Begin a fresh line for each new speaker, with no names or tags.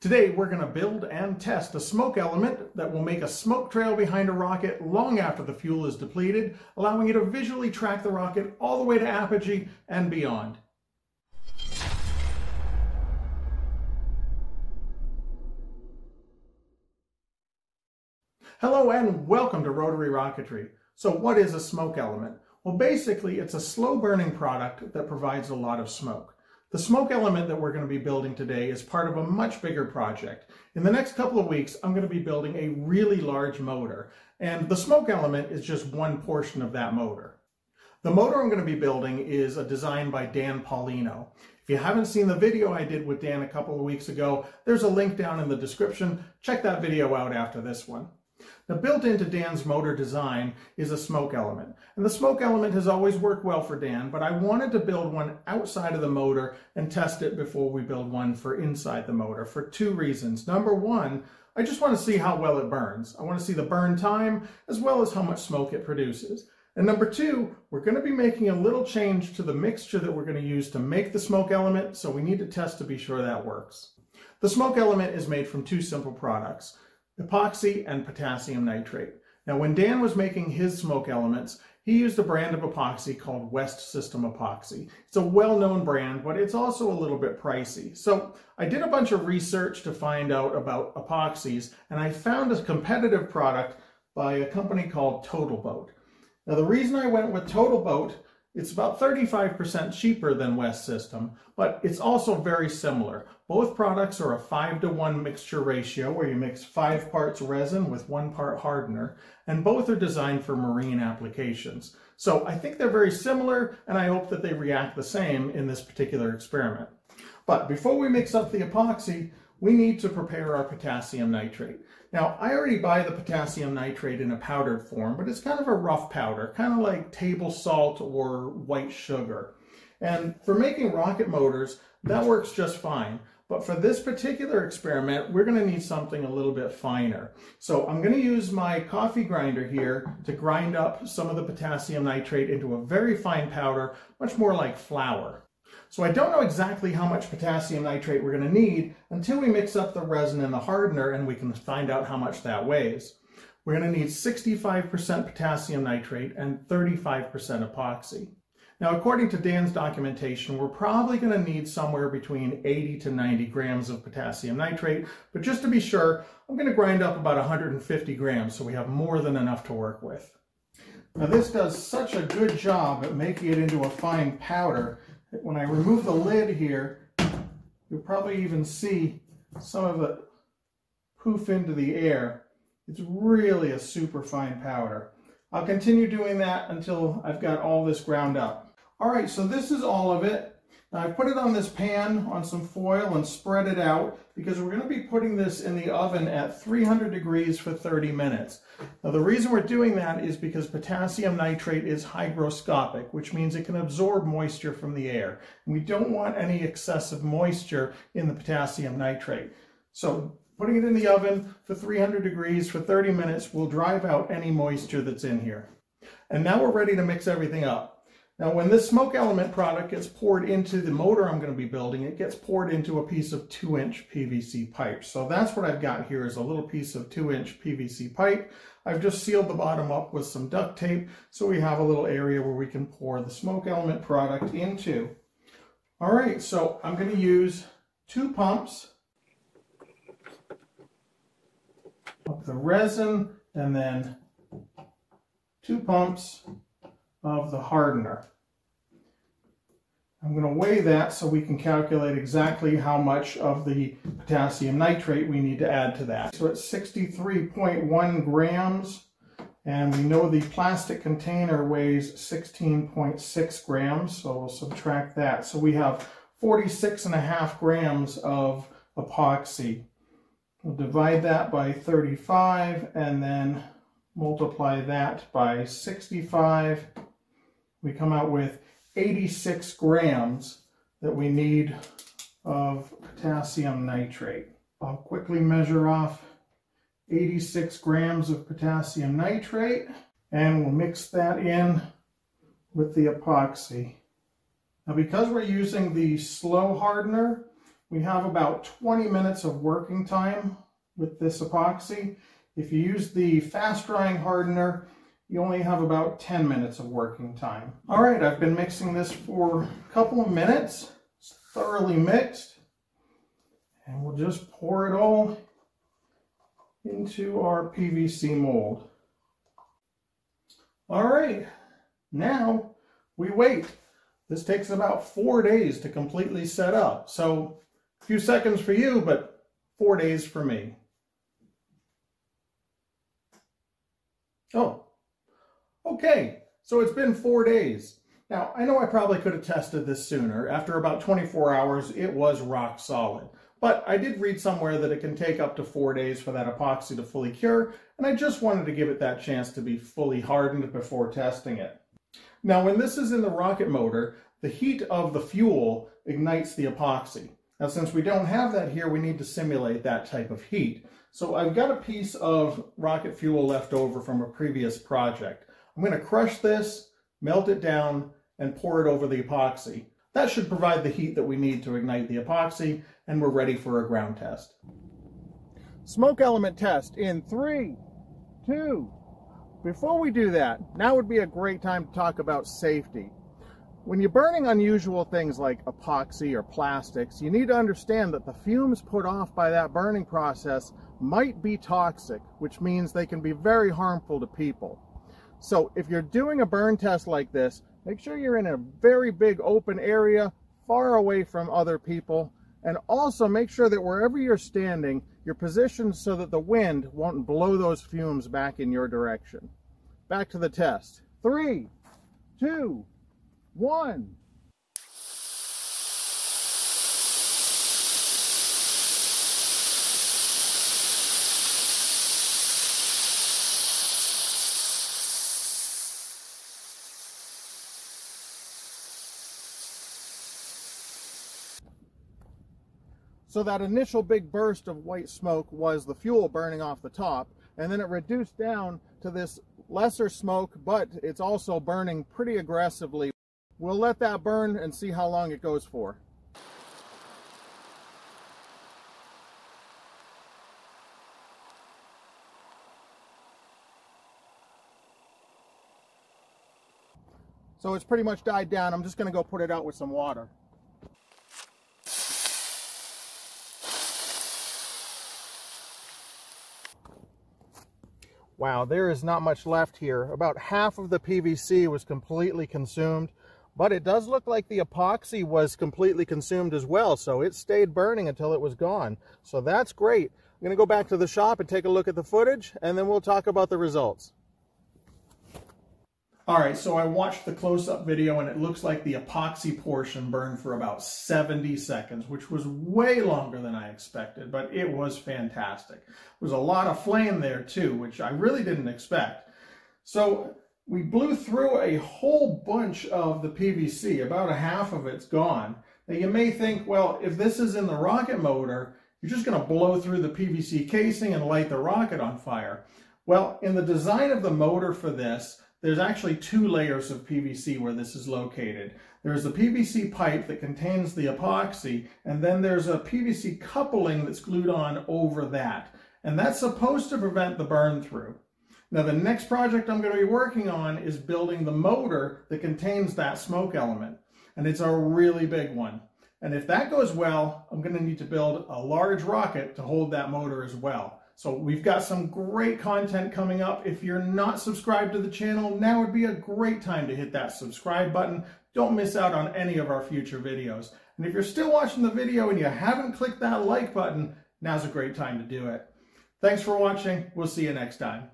Today we're going to build and test a smoke element that will make a smoke trail behind a rocket long after the fuel is depleted, allowing you to visually track the rocket all the way to apogee and beyond. Hello and welcome to Rotary Rocketry. So what is a smoke element? Well basically it's a slow burning product that provides a lot of smoke. The smoke element that we're going to be building today is part of a much bigger project. In the next couple of weeks, I'm going to be building a really large motor, and the smoke element is just one portion of that motor. The motor I'm going to be building is a design by Dan Pollino. If you haven't seen the video I did with Dan a couple of weeks ago, there's a link down in the description. Check that video out after this one. Now built into Dan's motor design is a smoke element. And the smoke element has always worked well for Dan, but I wanted to build one outside of the motor and test it before we build one for inside the motor for two reasons. Number one, I just want to see how well it burns. I want to see the burn time as well as how much smoke it produces. And number two, we're going to be making a little change to the mixture that we're going to use to make the smoke element, so we need to test to be sure that works. The smoke element is made from two simple products epoxy and potassium nitrate. Now when Dan was making his smoke elements, he used a brand of epoxy called West System Epoxy. It's a well-known brand, but it's also a little bit pricey. So I did a bunch of research to find out about epoxies, and I found a competitive product by a company called Total Boat. Now the reason I went with Total Boat it's about 35% cheaper than West System, but it's also very similar. Both products are a 5 to 1 mixture ratio where you mix 5 parts resin with 1 part hardener, and both are designed for marine applications. So I think they're very similar, and I hope that they react the same in this particular experiment. But before we mix up the epoxy, we need to prepare our potassium nitrate. Now, I already buy the potassium nitrate in a powdered form, but it's kind of a rough powder, kind of like table salt or white sugar. And for making rocket motors, that works just fine. But for this particular experiment, we're gonna need something a little bit finer. So I'm gonna use my coffee grinder here to grind up some of the potassium nitrate into a very fine powder, much more like flour. So I don't know exactly how much potassium nitrate we're going to need until we mix up the resin and the hardener and we can find out how much that weighs. We're going to need 65% potassium nitrate and 35% epoxy. Now, according to Dan's documentation, we're probably going to need somewhere between 80 to 90 grams of potassium nitrate, but just to be sure, I'm going to grind up about 150 grams so we have more than enough to work with. Now this does such a good job at making it into a fine powder when I remove the lid here, you'll probably even see some of it poof into the air. It's really a super fine powder. I'll continue doing that until I've got all this ground up. All right, so this is all of it. Now I put it on this pan on some foil and spread it out because we're going to be putting this in the oven at 300 degrees for 30 minutes. Now the reason we're doing that is because potassium nitrate is hygroscopic, which means it can absorb moisture from the air. We don't want any excessive moisture in the potassium nitrate. So putting it in the oven for 300 degrees for 30 minutes will drive out any moisture that's in here. And now we're ready to mix everything up. Now when this smoke element product gets poured into the motor I'm going to be building, it gets poured into a piece of 2-inch PVC pipe. So that's what I've got here is a little piece of 2-inch PVC pipe. I've just sealed the bottom up with some duct tape so we have a little area where we can pour the smoke element product into. All right, so I'm going to use two pumps of the resin and then two pumps of the hardener. I'm going to weigh that so we can calculate exactly how much of the potassium nitrate we need to add to that. So it's 63.1 grams and we know the plastic container weighs 16.6 grams so we'll subtract that. So we have 46 and a half grams of epoxy. We'll divide that by 35 and then multiply that by 65 we come out with 86 grams that we need of potassium nitrate. I'll quickly measure off 86 grams of potassium nitrate and we'll mix that in with the epoxy. Now because we're using the slow hardener, we have about 20 minutes of working time with this epoxy. If you use the fast drying hardener, you only have about 10 minutes of working time. All right, I've been mixing this for a couple of minutes. It's thoroughly mixed. And we'll just pour it all into our PVC mold. All right, now we wait. This takes about four days to completely set up. So a few seconds for you, but four days for me. Oh, okay. So it's been four days. Now, I know I probably could have tested this sooner. After about 24 hours, it was rock solid. But I did read somewhere that it can take up to four days for that epoxy to fully cure, and I just wanted to give it that chance to be fully hardened before testing it. Now, when this is in the rocket motor, the heat of the fuel ignites the epoxy. Now, since we don't have that here, we need to simulate that type of heat. So I've got a piece of rocket fuel left over from a previous project. I'm going to crush this, melt it down, and pour it over the epoxy. That should provide the heat that we need to ignite the epoxy, and we're ready for a ground test. Smoke element test in three, two. Before we do that, now would be a great time to talk about safety. When you're burning unusual things like epoxy or plastics, you need to understand that the fumes put off by that burning process might be toxic, which means they can be very harmful to people. So if you're doing a burn test like this, Make sure you're in a very big open area, far away from other people. And also make sure that wherever you're standing, you're positioned so that the wind won't blow those fumes back in your direction. Back to the test. Three, two, one. So that initial big burst of white smoke was the fuel burning off the top, and then it reduced down to this lesser smoke, but it's also burning pretty aggressively. We'll let that burn and see how long it goes for. So it's pretty much died down. I'm just going to go put it out with some water. Wow, there is not much left here. About half of the PVC was completely consumed, but it does look like the epoxy was completely consumed as well, so it stayed burning until it was gone. So that's great. I'm to go back to the shop and take a look at the footage, and then we'll talk about the results. All right, so I watched the close-up video and it looks like the epoxy portion burned for about 70 seconds, which was way longer than I expected, but it was fantastic. There was a lot of flame there too, which I really didn't expect. So we blew through a whole bunch of the PVC, about a half of it's gone. Now you may think, well, if this is in the rocket motor, you're just gonna blow through the PVC casing and light the rocket on fire. Well, in the design of the motor for this, there's actually two layers of PVC where this is located. There's the PVC pipe that contains the epoxy, and then there's a PVC coupling that's glued on over that. And that's supposed to prevent the burn through. Now the next project I'm going to be working on is building the motor that contains that smoke element. And it's a really big one. And if that goes well, I'm going to need to build a large rocket to hold that motor as well. So we've got some great content coming up. If you're not subscribed to the channel, now would be a great time to hit that subscribe button. Don't miss out on any of our future videos. And if you're still watching the video and you haven't clicked that like button, now's a great time to do it. Thanks for watching. We'll see you next time.